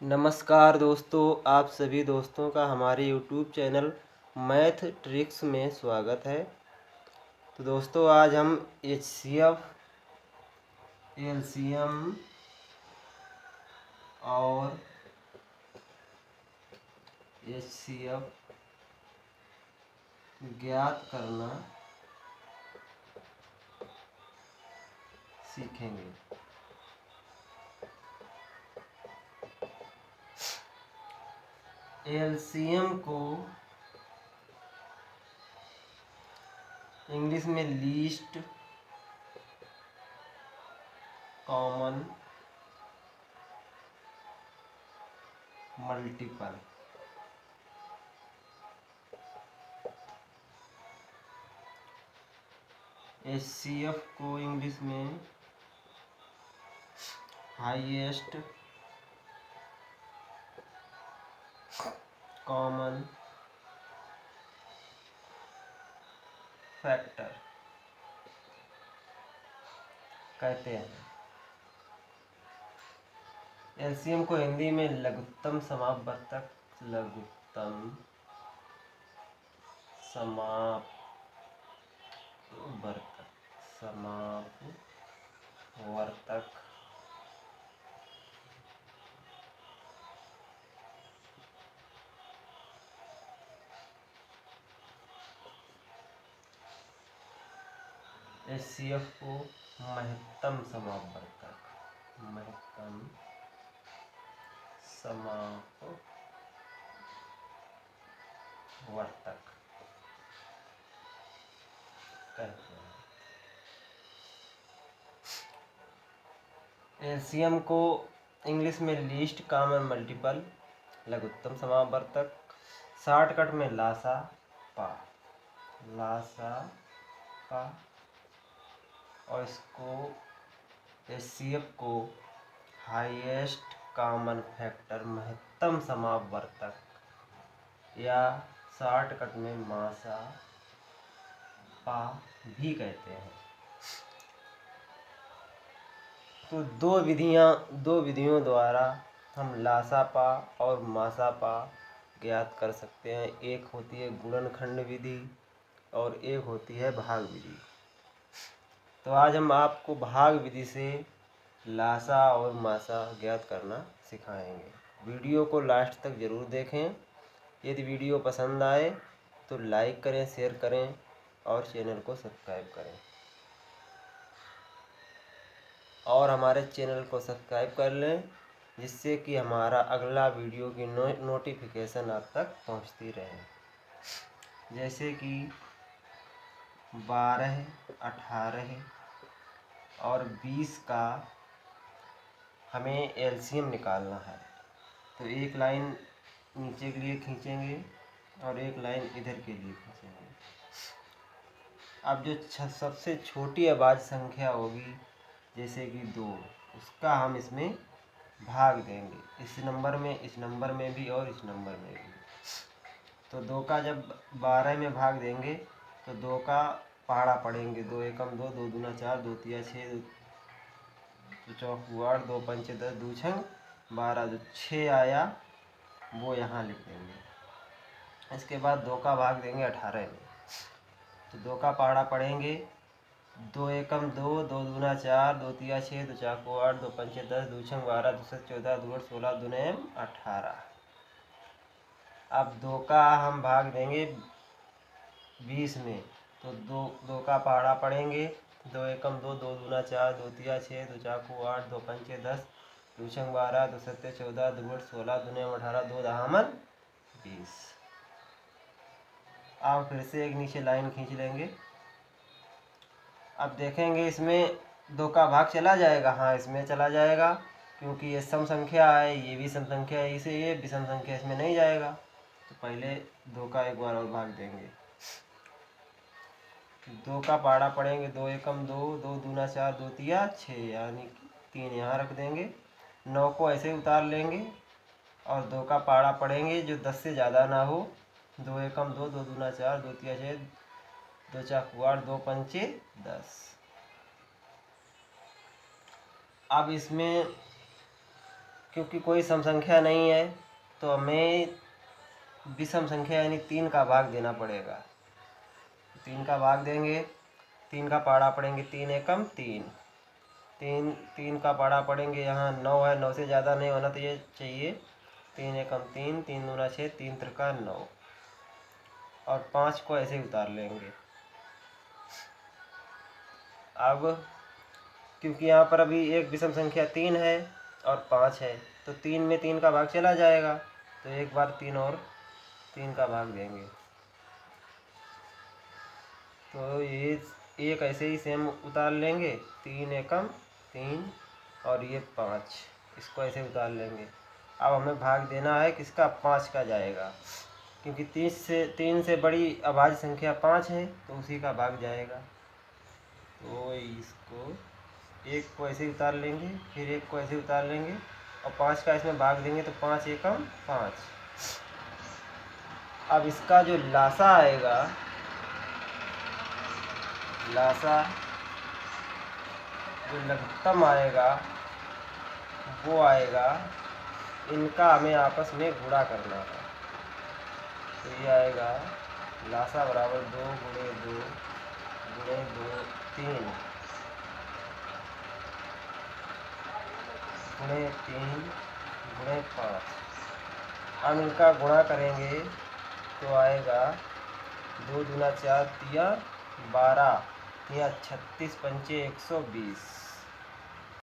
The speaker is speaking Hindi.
नमस्कार दोस्तों, आप सभी दोस्तों का हमारे यूट्यूब चैनल मैथ ट्रिक्स में स्वागत है। तो दोस्तों, आज हम H C F L C M और एच सी एफ़ ज्ञात करना सीखेंगे। एलसीएम को इंग्लिश में least common multiple. H C F को इंग्लिश में हाईएस्ट कॉमन फैक्टर कहते हैं। एलसीएम को हिंदी में लघुत्तम समापवर्तक लघुत्तम समापवर्तक समापवर्तक एच सी एफ़ को महत्तम समापवर्तक महत्तम समापवर्तक कहते हैं एलसीएम को इंग्लिश में लीस्ट कॉमन मल्टीपल, लघुत्तम समापवर्तक शॉर्टकट में लासा पा। लासा पा। और इसको एच को हाईएस्ट कॉमन फैक्टर महत्तम समापवर्तक या शॉर्टकट में मासा पा भी कहते हैं। तो दो विधियाँ, दो विधियों द्वारा हम लासापा और मासापा ज्ञात कर सकते हैं। एक होती है गुणनखंड विधि और एक होती है भाग विधि। तो आज हम आपको भाग विधि से लासा और मासा ज्ञात करना सिखाएँगे। वीडियो को लास्ट तक ज़रूर देखें। यदि वीडियो पसंद आए तो लाइक करें, शेयर करें और चैनल को सब्सक्राइब करें। और हमारे चैनल को सब्सक्राइब कर लें, जिससे कि हमारा अगला वीडियो की नो नोटिफिकेशन आप तक पहुँचती रहे। जैसे कि बारह अठारह और बीस का हमें एलसीएम निकालना है। तो एक लाइन नीचे के लिए खींचेंगे और एक लाइन इधर के लिए खींचेंगे। अब जो सबसे छोटी आवाज़ संख्या होगी, जैसे कि दो, उसका हम इसमें भाग देंगे। इस नंबर में, इस नंबर में भी और इस नंबर में भी। तो दो का जब बारह में भाग देंगे तो दो का पहाड़ा पड़ेंगे। दो एकम, दो दो दूना चार, दो तिया छः, दो चौक आठ दो पंच दस, दो छंग, बारह जो छः आया, वो यहाँ लिख देंगे। इसके बाद दो का भाग देंगे अठारह में। तो दो का पहाड़ा पढ़ेंगे दो एकम, दो दो दूना चार, दो तिया छः, दो चाको आठ दो पंच दस, दो छंग, बारह, दो सत चौदह, दो सोलह दो नैम अठारह। अब दो का हम भाग देंगे बीस में। तो दो दो का पहाड़ा पढ़ेंगे दो एकम, दो दो दूना चार, दो तिया छः दो चाकू आठ, दो पंचे दस, दो छंग बारह, दो सत्य चौदह, दो आठ सोलह, दो नौ अठारह, दो दहामन बीस। आप फिर से एक नीचे लाइन खींच लेंगे। अब देखेंगे इसमें दो का भाग चला जाएगा। हाँ इसमें चला जाएगा, क्योंकि ये सम संख्या है, ये भी सम संख्या है, इसे ये विषम संख्या इसमें नहीं जाएगा। तो पहले दो का एक बार और भाग देंगे। दो का पाड़ा पड़ेंगे, दो एकम दो दो दूना चार, दो तिया छः यानी तीन यहाँ रख देंगे। नौ को ऐसे उतार लेंगे और दो का पाड़ा पड़ेंगे जो दस से ज़्यादा ना हो। दो एकम दो दो दूना चार, दो तिया छः दो चाकू आठ दो पंचे, दस। अब इसमें क्योंकि कोई सम संख्या नहीं है तो हमें विषम संख्या यानी तीन का भाग देना पड़ेगा। तीन का भाग देंगे, तीन का पाड़ा पड़ेंगे तीन एकम तीन। तीन तीन का पाड़ा पड़ेंगे यहाँ नौ है, नौ से ज़्यादा नहीं होना तो ये चाहिए। तीन एकम तीन तीन दूना छः, तीन त्रिका नौ। और पाँच को ऐसे ही उतार लेंगे। अब, क्योंकि यहाँ पर अभी एक विषम संख्या तीन है और पाँच है तो तीन में तीन का भाग चला जाएगा तो एक बार तीन और तीन का भाग देंगे। तो ये एक ऐसे ही सेम उतार लेंगे। तीन एकम, तीन और ये पाँच। इसको ऐसे उतार लेंगे। अब हमें भाग देना है किसका पाँच का जाएगा। क्योंकि तीस से, तीन से बड़ी अभाज्य संख्या पाँच है तो उसी का भाग जाएगा। तो इसको एक को ऐसे उतार लेंगे, फिर एक को ऐसे उतार लेंगे और पाँच का इसमें भाग देंगे तो पाँच एकम, पाँच। अब इसका जो लाशा आएगा लासा जो लघुत्तम आएगा, वो आएगा, इनका हमें आपस में गुणा करना है। तो ये आएगा, लासा बराबर दो गुणे दो गुणे दो तीन। गुणे तीन, गुणे पाँच। हम इनका गुणा करेंगे तो आएगा दो दूना चार तिया बारह। या छत्तीस पंचे एक सौ बीस।